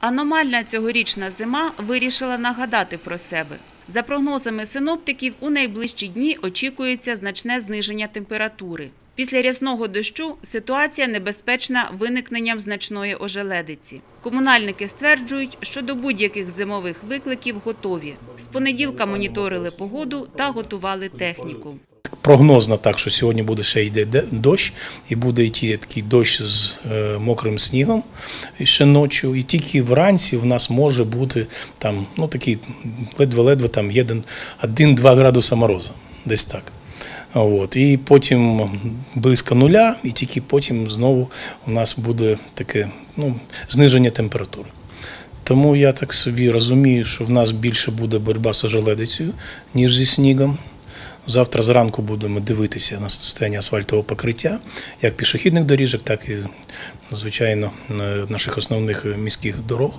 Аномальна цьогорічна зима вирішила нагадати про себе. За прогнозами синоптиків, у найближчі дні очікується значне зниження температури. Після рясного дощу ситуація небезпечна виникненням значної ожеледиці. Комунальники стверджують, що до будь-яких зимових викликів готові. З понеділка моніторили погоду та готували техніку. Прогнозно так, що сьогодні буде ще йде дощ, і буде йти такий дощ з е, мокрим снігом ще ночі. І тільки вранці в нас може бути там, ну такий ледве-ледве там 1-2 градуса морозу, десь так. От. І потім близько нуля, і тільки потім знову у нас буде таке ну, зниження температури. Тому я так собі розумію, що в нас більше буде боротьба з ожеледицею, ніж зі снігом. Завтра зранку будемо дивитися на состояння асфальтового покриття, як пішохідних доріжок, так і, звичайно, на- наших основних міських дорог,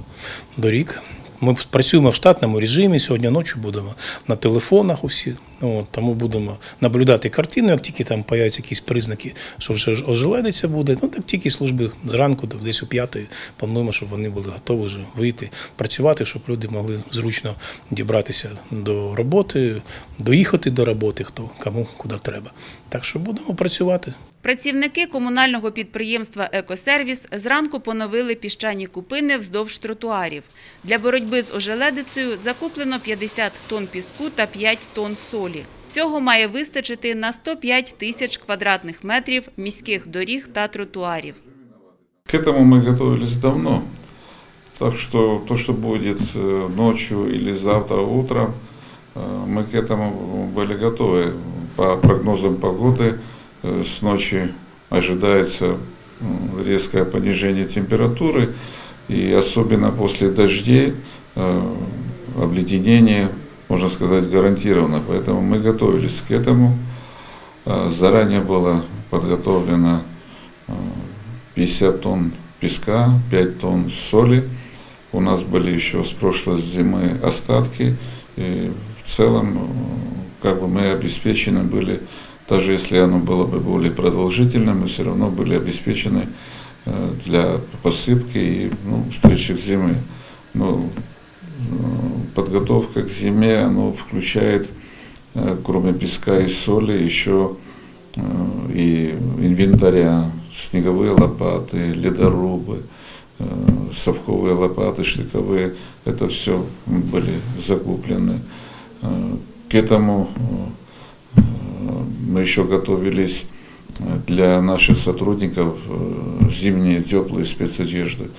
доріг. Ми працюємо в штатному режимі. Сьогодні ночі будемо на телефонах усі. От, тому будемо наблюдати картину, як тільки там появляться якісь признаки, що вже ожеледиця буде. Ну так тільки служби зранку, десь у п'ятої, плануємо, щоб вони були готові вже вийти, працювати, щоб люди могли зручно дібратися до роботи, доїхати до роботи, хто кому куди треба. Так що будемо працювати. Працівники комунального підприємства «Екосервіс» зранку поновили піщані купини вздовж тротуарів. Для боротьби з ожеледицею закуплено 50 тонн піску та 5 тонн солі Цього має вистачити на 105 тисяч квадратних метрів міських доріг та тротуарів. К этому мы готовились давно. Так что то, что будет э, ночью или завтра утром, э, мы к этому были готовы. По прогнозам погоды э, с ночи ожидается м, резкое понижение температуры и особенно после дождей э, обледенение, можно сказать, гарантировано. Поэтому мы готовились к этому. Э, Заранее было подготовлено э, 50 тонн песка, 5 тонн соли. У нас были еще с прошлой зимы остатки. И в целом, э, как бы мы обеспечены были, даже если оно было бы более продолжительным, мы все равно были обеспечены для посыпки и ну, встречи к зиме. Подготовка к зиме, оно включает, э, кроме песка и соли, еще э, и инвентаря, снеговые лопаты, ледорубы, э, совковые лопаты, штыковые, это все были закуплены. К этому мы еще готовились для наших сотрудников зимние теплые спецодежды.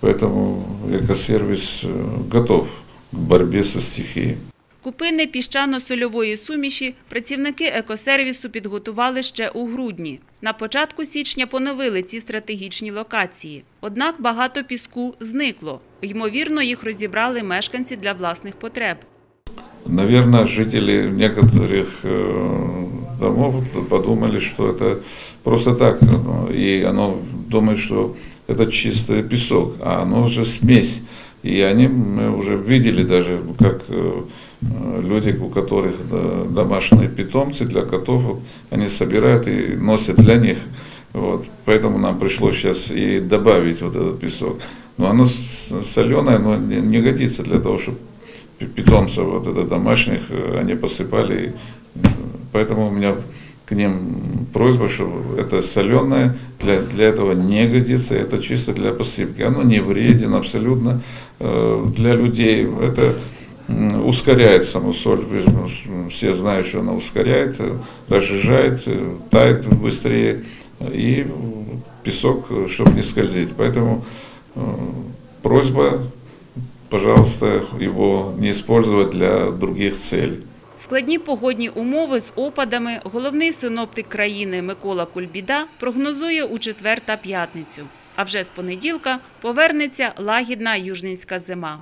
Поэтому экосервис готов к борьбе со стихией. Купини піщано-сольової суміші працівники екосервісу підготували ще у грудні. На початку січня поновили ці стратегічні локації. Однак багато піску зникло. Ймовірно, їх розібрали мешканці для власних потреб. Наверное, жители некоторых э, домов подумали, что это просто так, ну, и оно думает, что это чистый песок, а оно же смесь. И они, мы уже видели даже, как э, люди, у которых э, домашние питомцы для котов, вот, они собирают и носят для них. Вот. Поэтому нам пришлось сейчас и добавить вот этот песок. Но оно соленое, но не, не годится для того, чтобы пи- питомцев вот это домашних э, они посыпали. И, э, Поэтому у меня к ним просьба, что это соленое для, для этого не годится, это чисто для посыпки. Оно не вреден абсолютно э, для людей. Это ускоряет саму соль. М, Все знают, что она ускоряет, э, разжижает, э, тает быстрее. И песок, чтобы не скользить. Поэтому просьба пожалуйста, его не использовать для других целей. Складні погодні умови з опадами головний синоптик країни Микола Кульбіда прогнозує у четвер та п'ятницю. А вже з понеділка повернеться лагідна южненська зима.